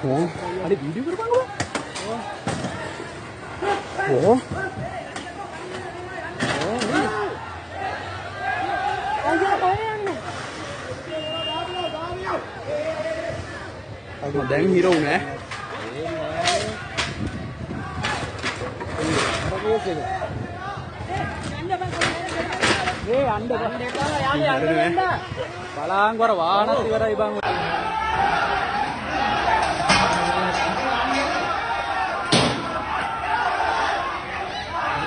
ඕ අඩි වීඩියෝ කරපන් ඕ අද දැන් හිර වුණෑ ඒ අන්න බලාංගවර වාහනත් ඉවරයි බං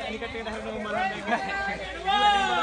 ටිකට් එකට හරිනම බලන්න